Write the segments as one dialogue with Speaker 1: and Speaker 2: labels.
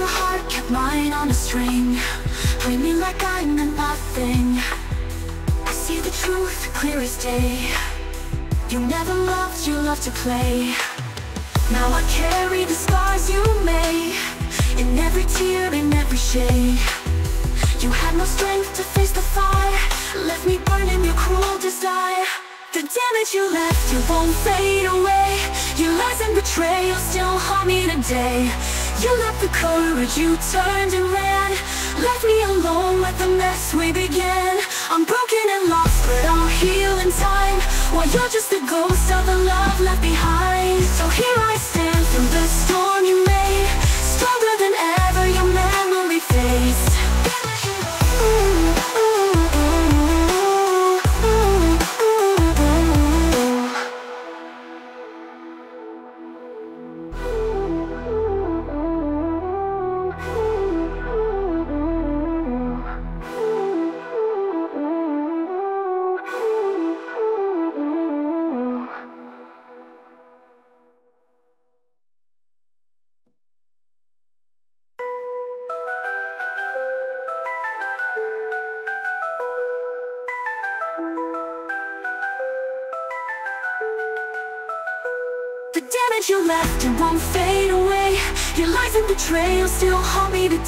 Speaker 1: your heart, kept mine on a string. Played me like I meant nothing. I see the truth clear as day. You never loved, you loved to play. Now I carry the scars you made In every tear, in every shade. You had no strength to face the fire. Left me burning your cruel desire. The damage you left, you won't fade away. Your lies and betrayal still haunt me today You left the courage, you turned and ran Left me alone with the mess we began. I'm broken and lost, but I'll heal in time. While you're just the ghost of the love left behind. So here I stand through the storm you made. Stronger than ever, your memory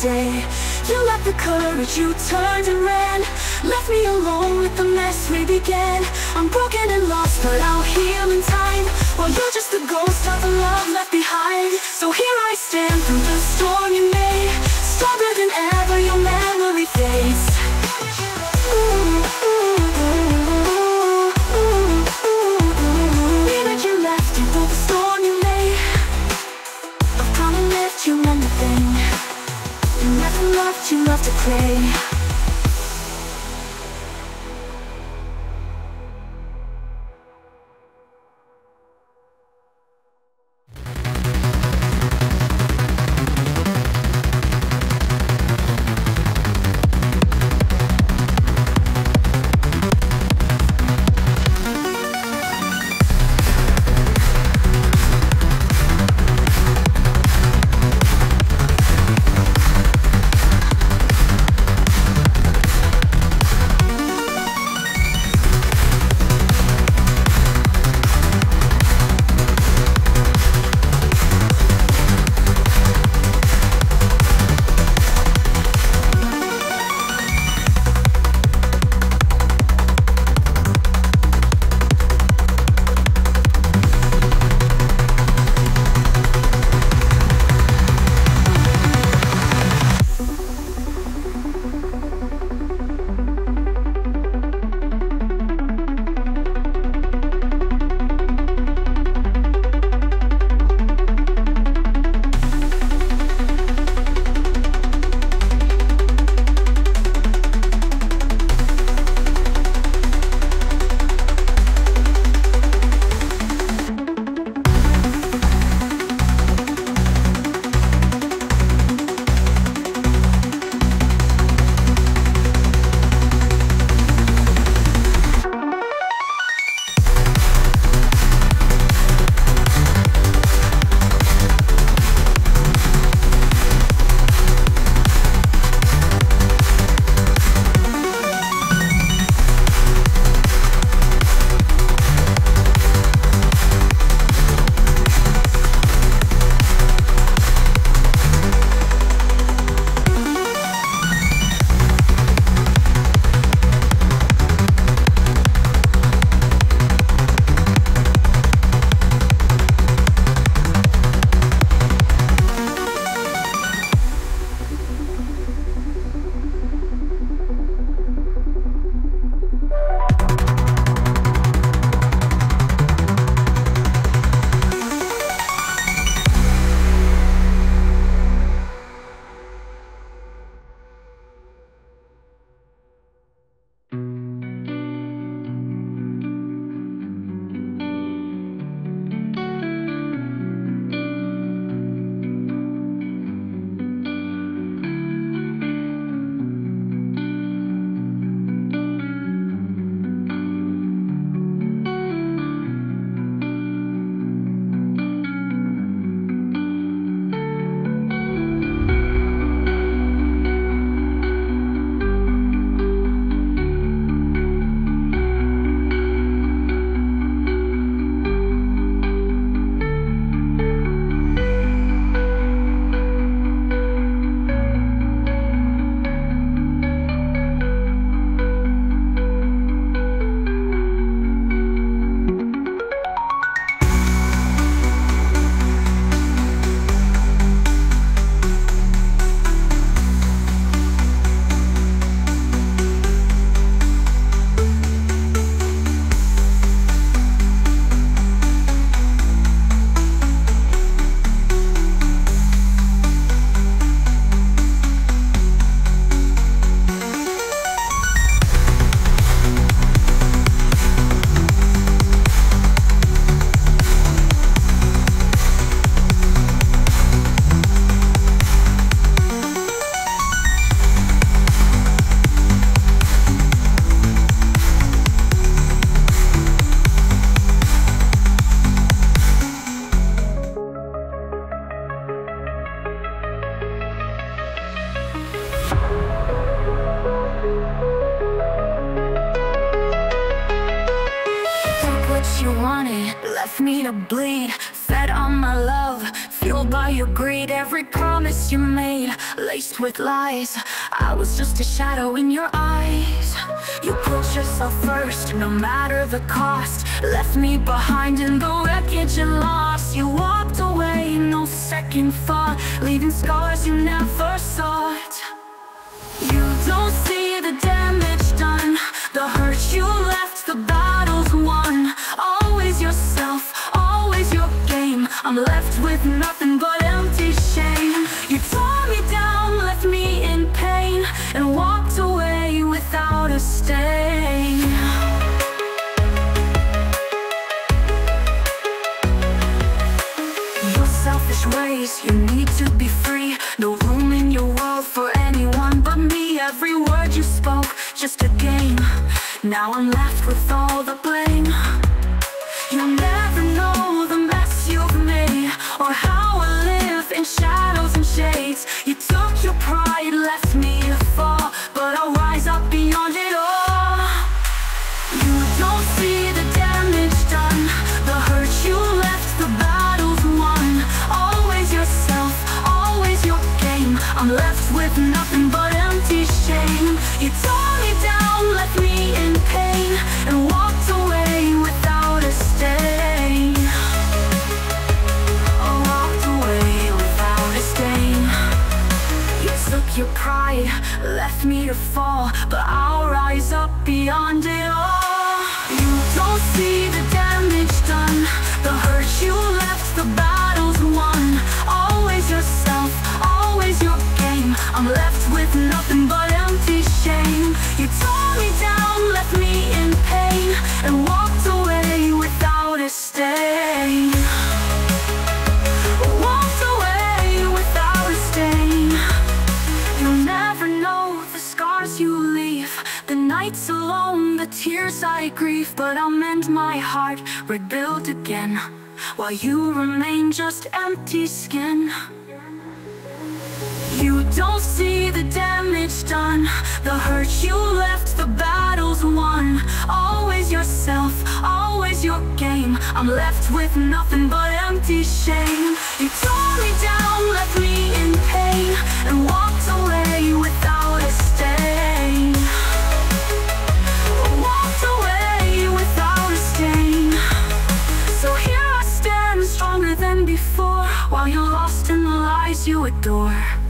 Speaker 1: today You left the courage, you turned and ran. Left me alone with the mess we began. I'm broken and lost, but I'll heal in time. While you're just the ghost of the love left behind. So here I stand through the storm you made. Stronger than ever, your memory fades. Image you the cost. Left me behind in the wreckage and lost. You walked away, no second thought. Leaving scars you never sought. You don't see the damage done. The hurt you left, the battles won. Always yourself, always your game. I'm left with nothing but empty shame. You tore me down, left me in pain. And walked ways, you need to be free. No room in your world for anyone but me. Every word you spoke, just a game. Now I'm left with all the blame While you remain just empty skin you don't see the damage done The hurt you left, the battles won. Always yourself, always your game. I'm left with nothing but empty shame. You tore me down, left me in pain. And you adore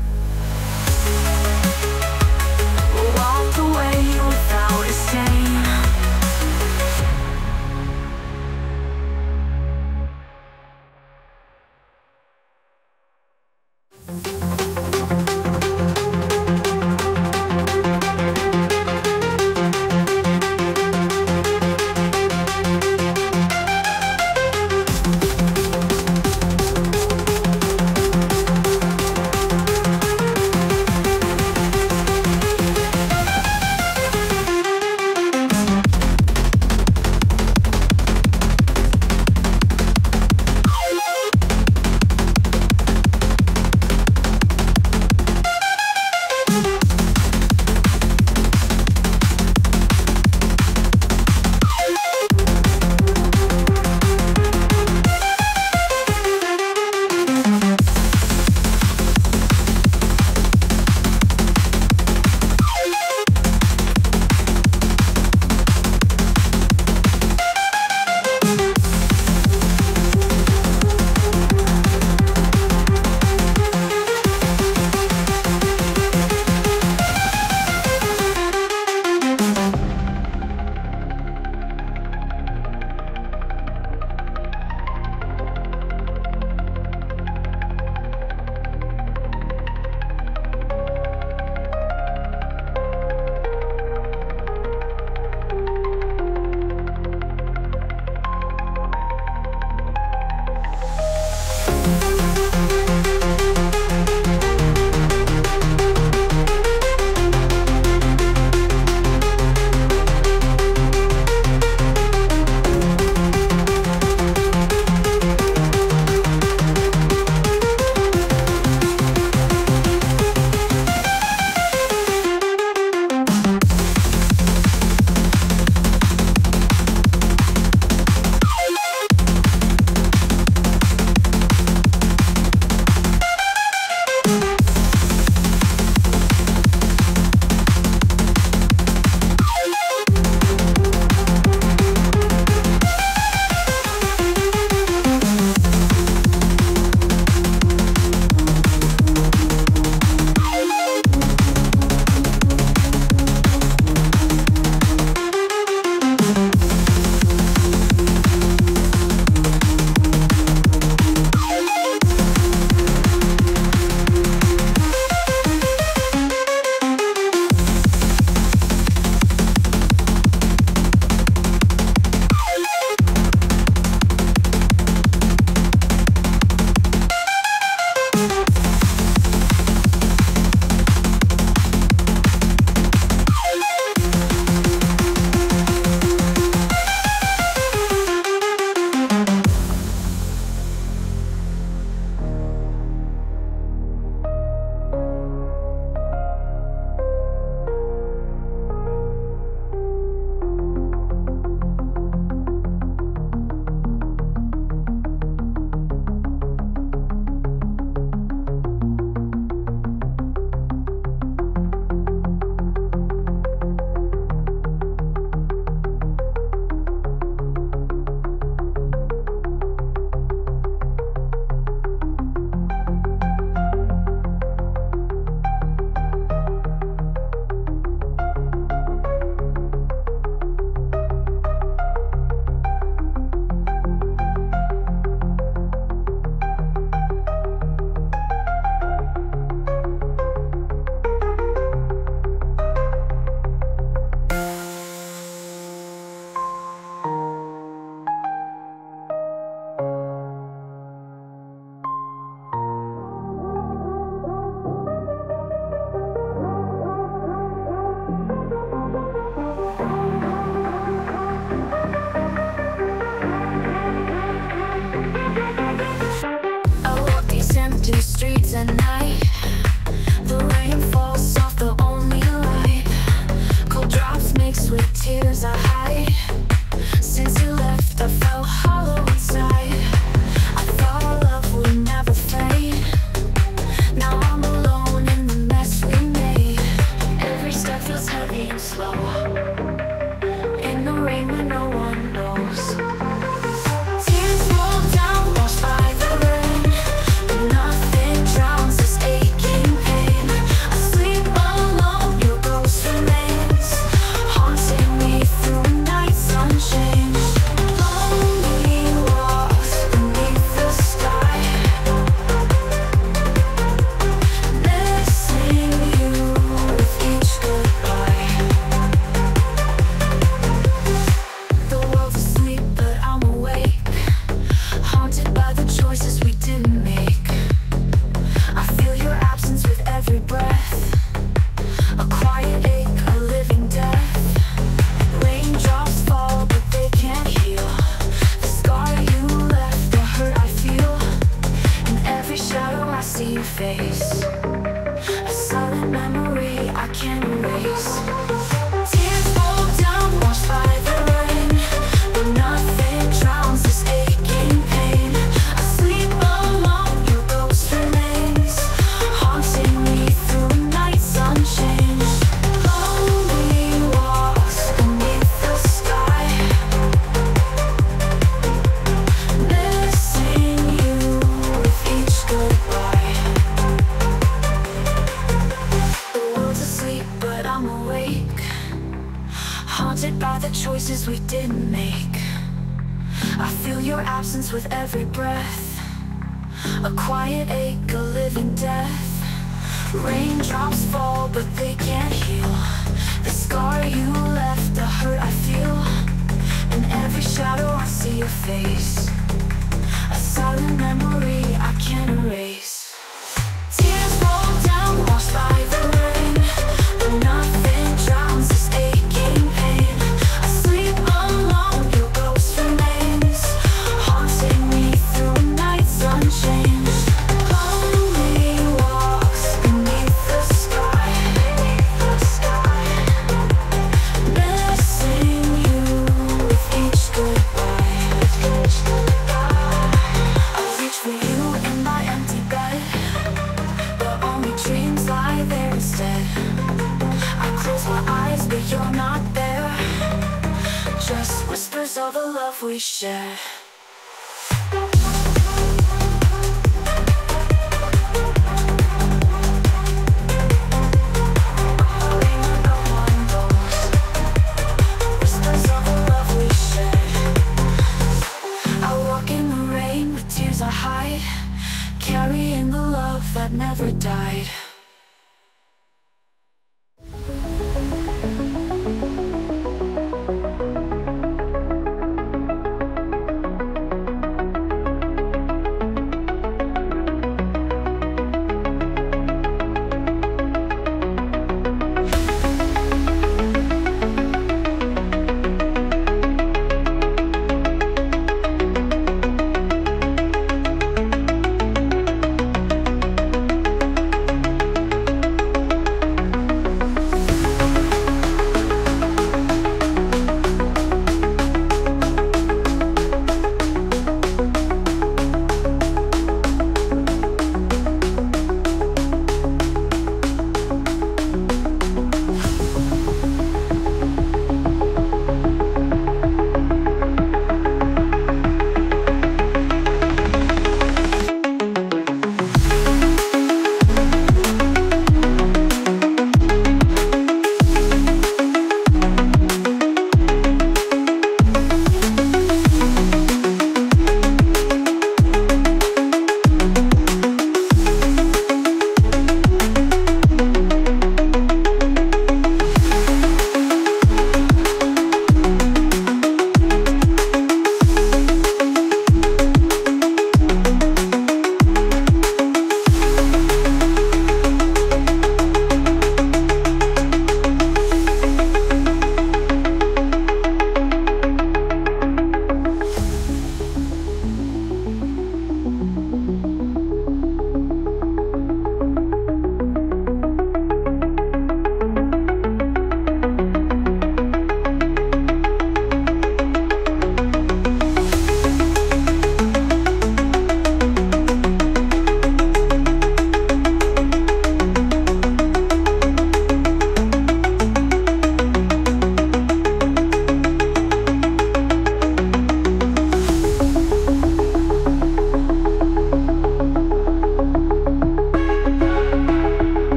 Speaker 1: we share.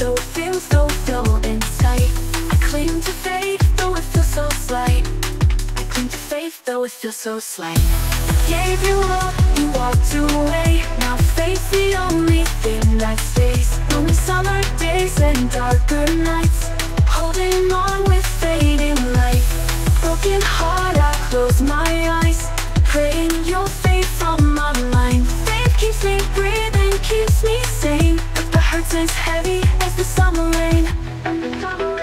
Speaker 1: though it feels so dull inside. I cling to faith though it feels so slight. I cling to faith though it feels so slight. I gave you up, you walked away. Now faith's the only thing that stays. Lonely summer days and darker nights. Holding on with fading light Broken heart, I close my eyes. Praying you'll fade from my mind. Faith keeps me breathing, keeps me sane. But the hurts is heavy summer rain. Summer rain.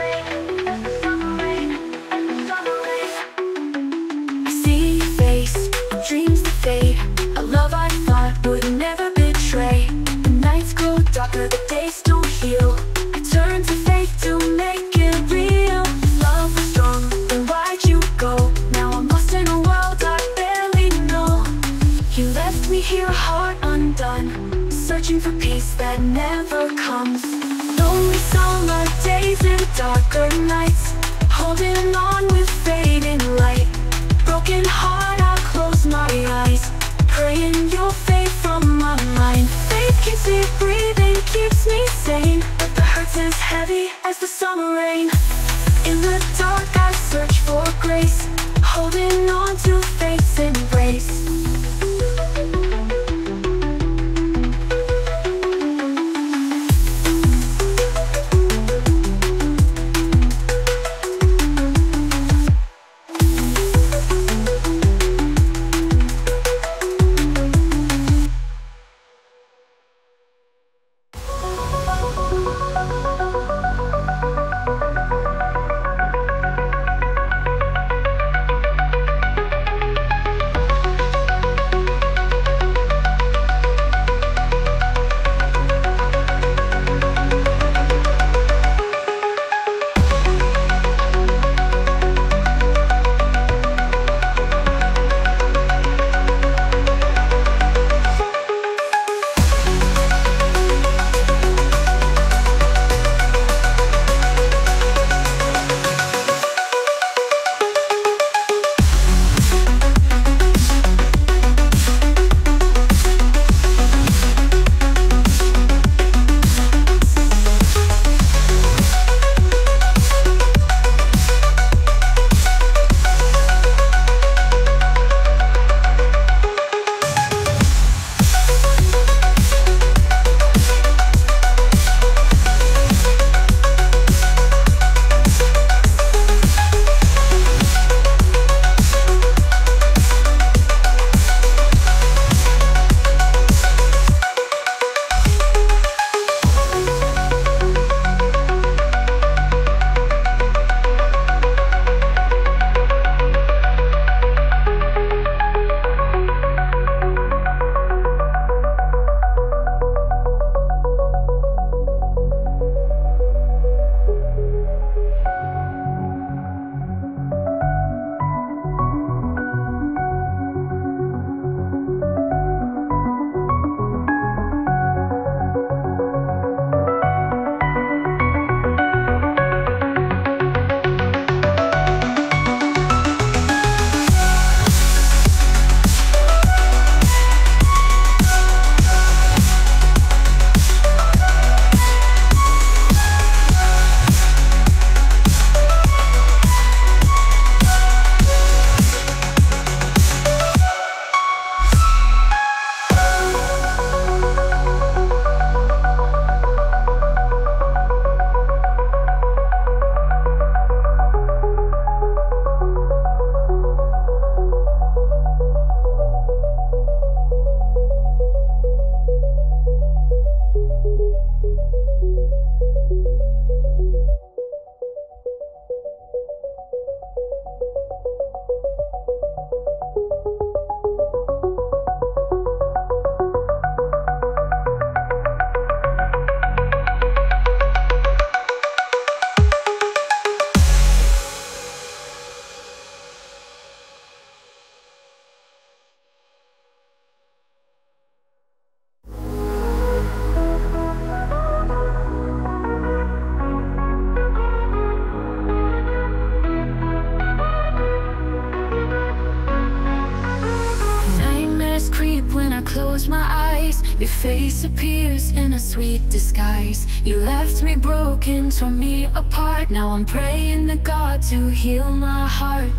Speaker 1: Sweet disguise. You left me broken, tore me apart. Now I'm praying to God to heal my heart.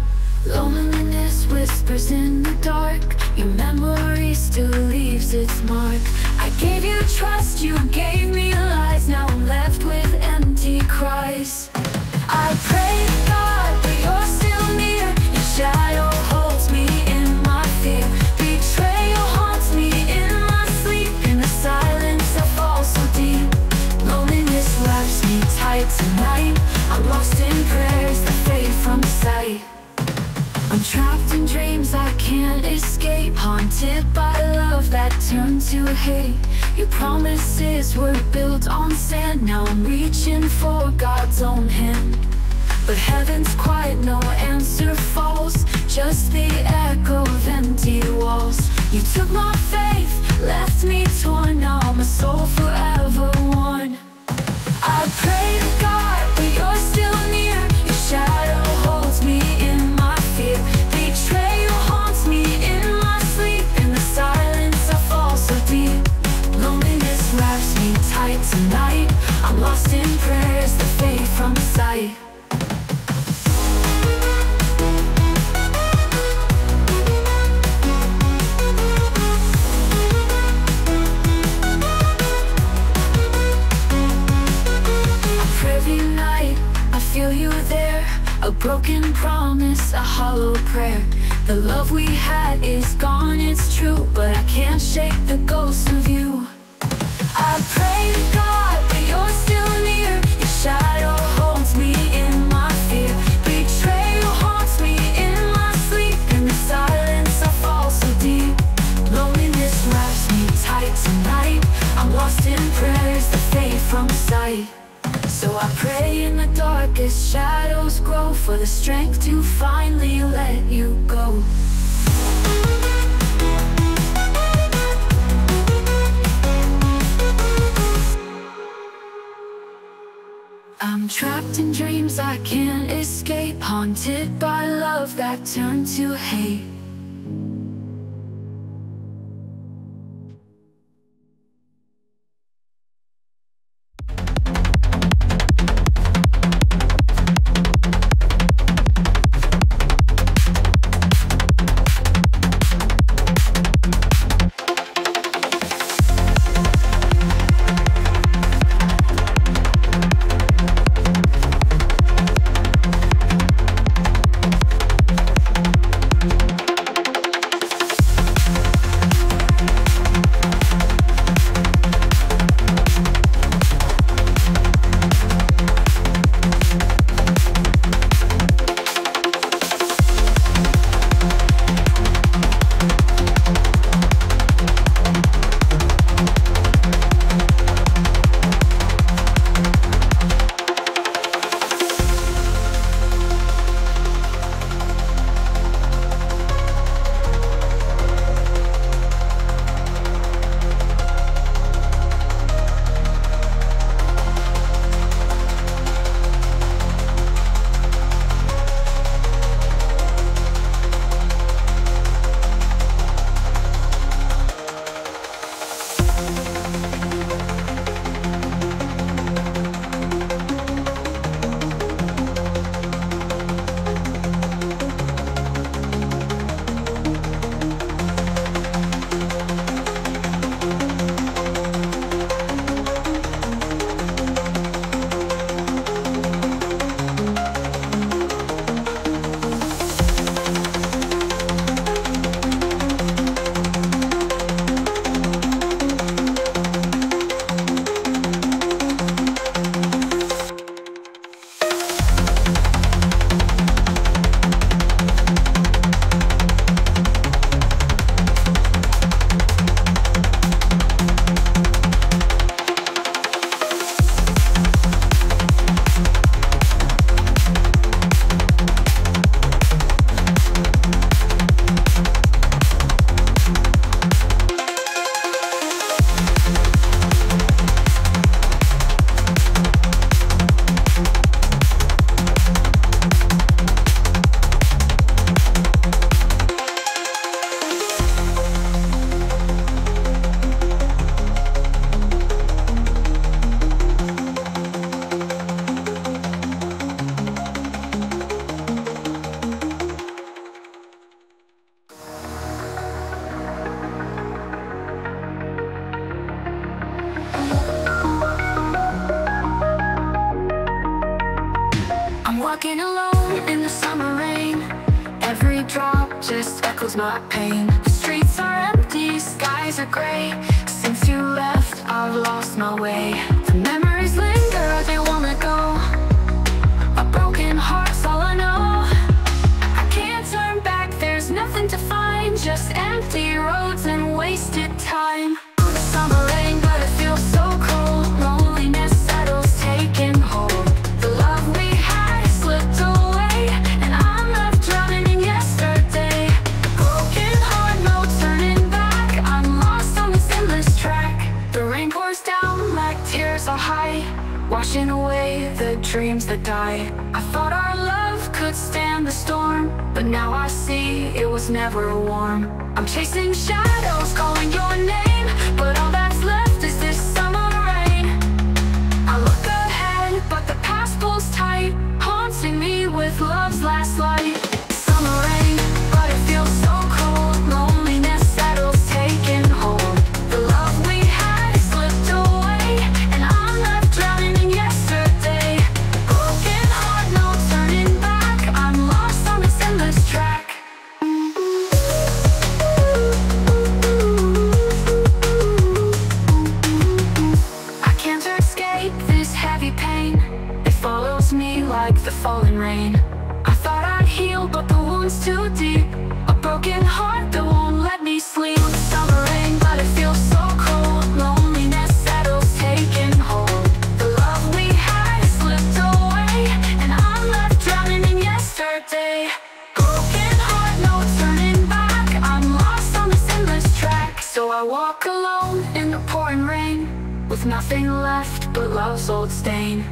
Speaker 1: Loneliness whispers in the dark. Your memory still leaves its mark. I gave you trust, you gave me lies. Now I'm left with empty cries. I pray sight I'm trapped in dreams I can't escape. Haunted by love that turned to hate. Your promises were built on sand. Now I'm reaching for God's own hand. But heaven's quiet, no answer falls. Just the echo of empty walls. You took my faith, left me torn. Now my soul forever worn. I pray broken promise, a hollow prayer. The love we had is gone, it's true But I can't shake the ghost of you. I pray to God so I pray in the darkest shadows grow For the strength to finally let you go. I'm trapped in dreams I can't escape Haunted by love that turned to hate too deep. A broken heart that won't let me sleep. Summer rain, but it feels so cold. Loneliness settles, taking hold. The love we had slipped away And I'm left drowning in yesterday. Broken heart, no turning back. I'm lost on this endless track. So I walk alone in the pouring rain With nothing left but love's old stain.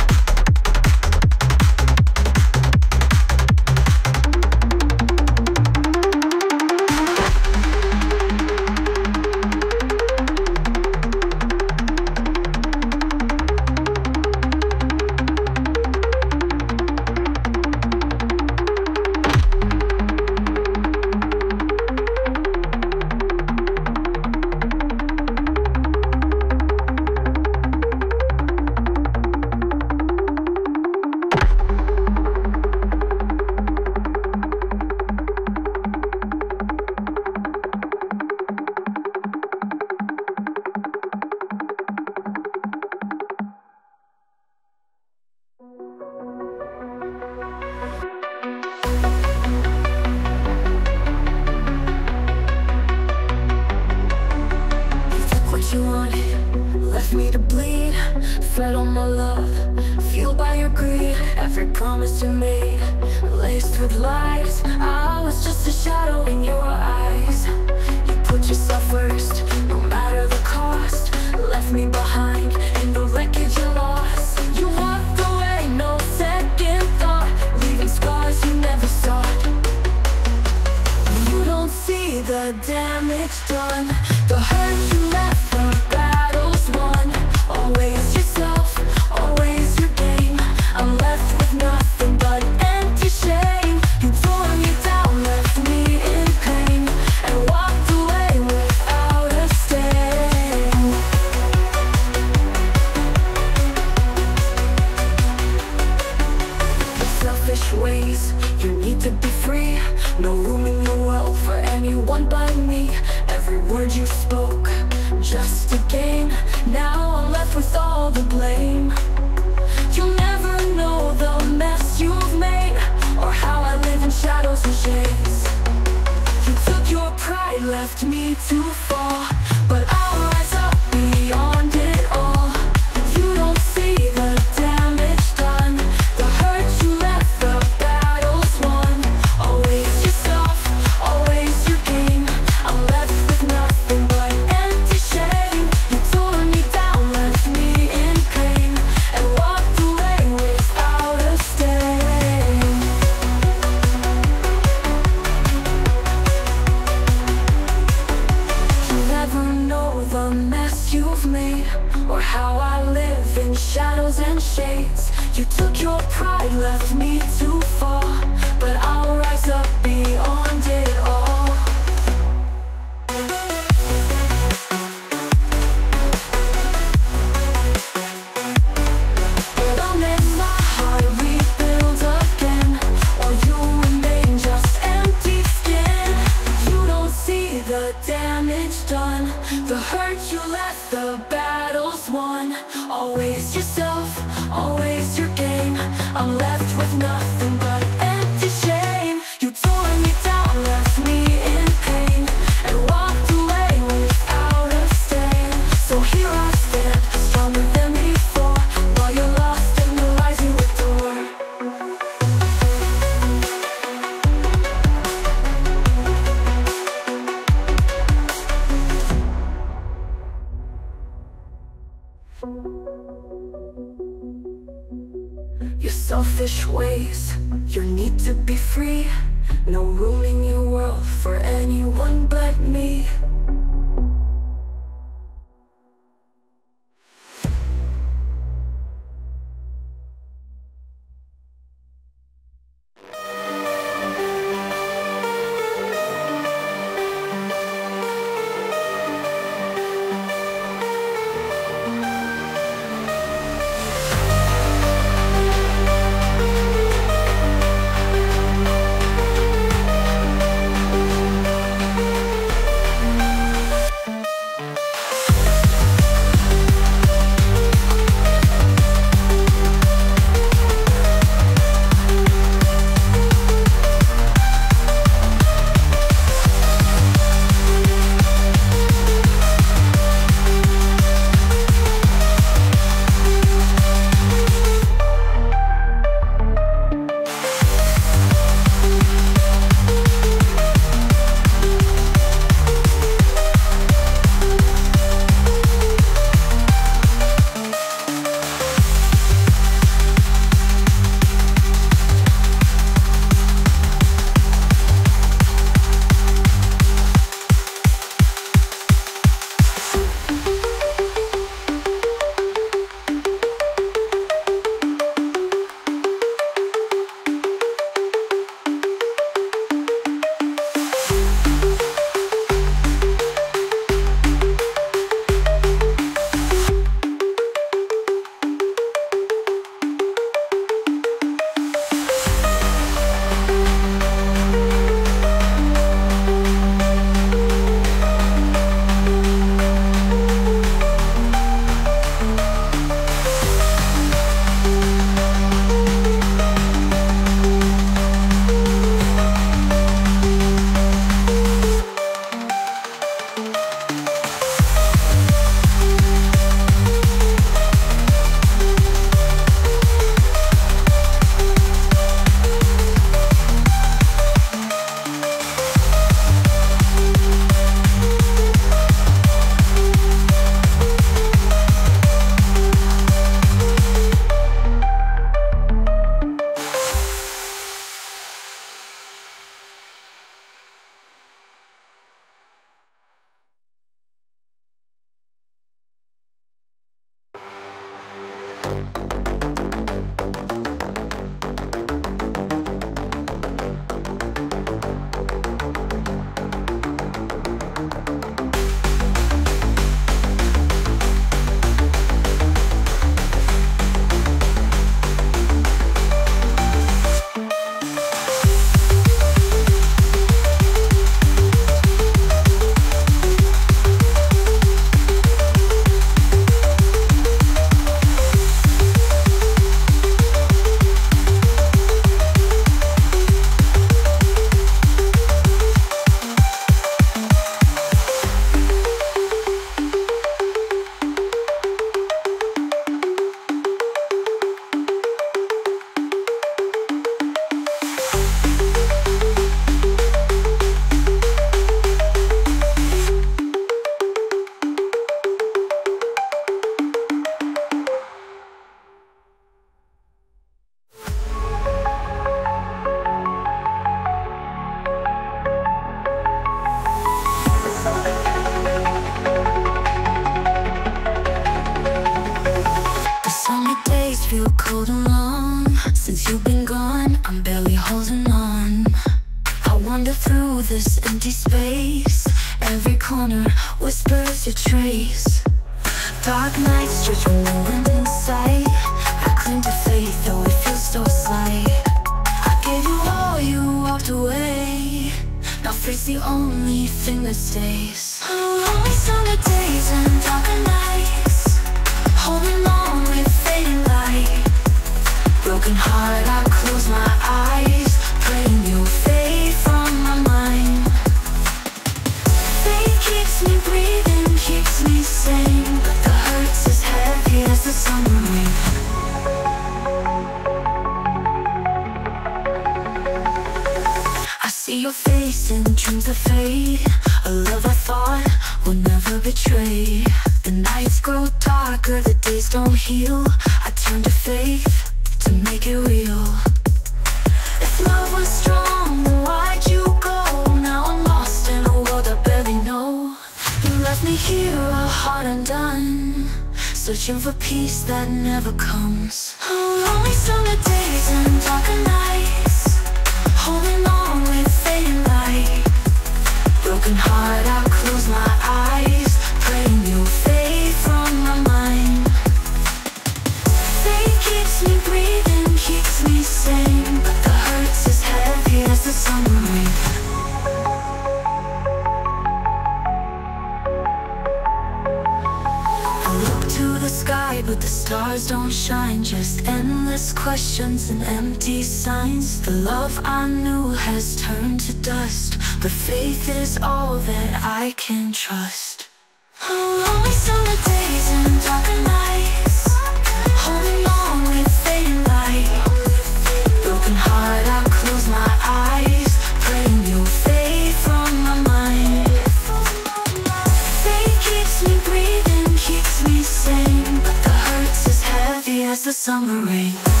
Speaker 1: Summer rain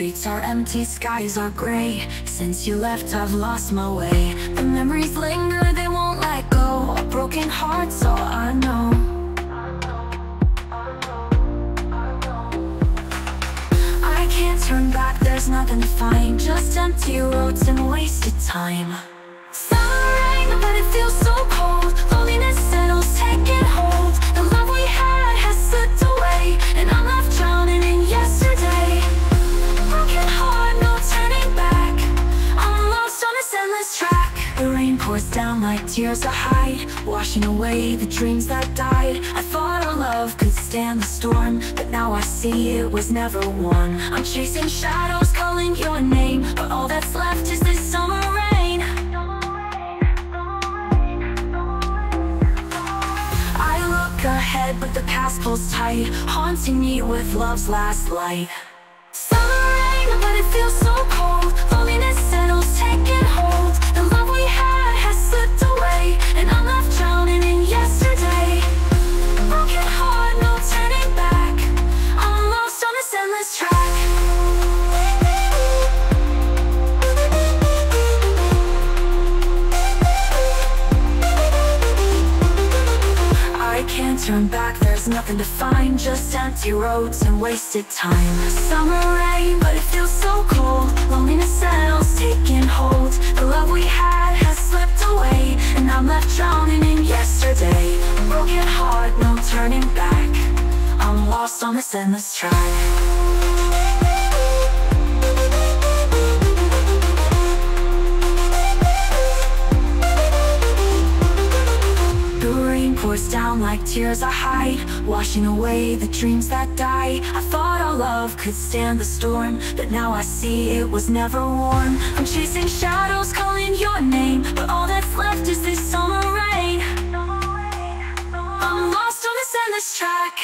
Speaker 1: streets are empty, skies are gray. Since you left I've lost my way. The memories linger, they won't let go. A broken heart's all I know. I can't turn back, there's nothing to find. Just empty roads and wasted time. Summer rain, but it feels so cold. Loneliness settles, taking hold The like tears I hide Washing away the dreams that died. I thought our love could stand the storm But now I see it was never won I'm chasing shadows, calling your name But all that's left is this summer rain. I look ahead, but the past pulls tight Haunting me with love's last light. Summer rain, but it feels so cold. Loneliness settles, turn back, there's nothing to find Just empty roads and wasted time. Summer rain, but it feels so cold Loneliness settles, taking hold. The love we had has slipped away And I'm left drowning in yesterday. Broken heart, no turning back. I'm lost on this endless track pours down like tears I hide Washing away the dreams that die. I thought our love could stand the storm But now I see it was never warm. I'm chasing shadows, calling your name But all that's left is this summer rain. I'm lost on this endless track.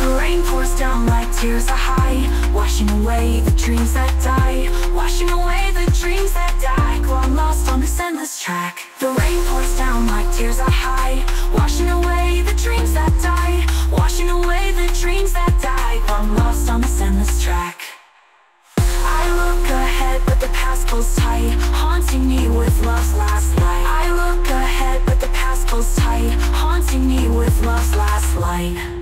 Speaker 1: The rain pours down like tears I hide Washing away the dreams that die. Washing away the dreams that die. Go I'm lost on this endless track. The rain pours down like tears I hide last light I look ahead, but the past pulls tight Haunting me with love's last light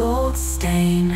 Speaker 1: old stain